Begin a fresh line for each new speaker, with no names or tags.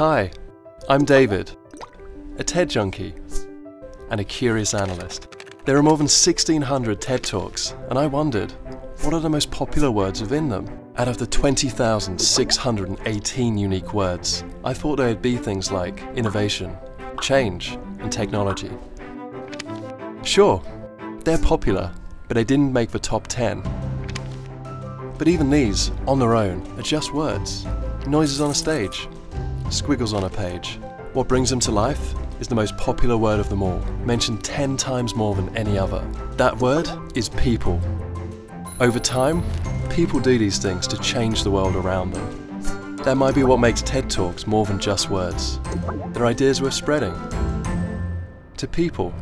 Hi, I'm David, a TED junkie and a curious analyst. There are more than 1600 TED Talks, and I wondered, what are the most popular words within them? Out of the 20,618 unique words, I thought there would be things like innovation, change, and technology. Sure, they're popular, but they didn't make the top 10. But even these, on their own, are just words. Noises on a stage, squiggles on a page. What brings them to life is the most popular word of them all, mentioned 10 times more than any other. That word is people. Over time, people do these things to change the world around them. That might be what makes TED Talks more than just words. They're ideas worth spreading. To people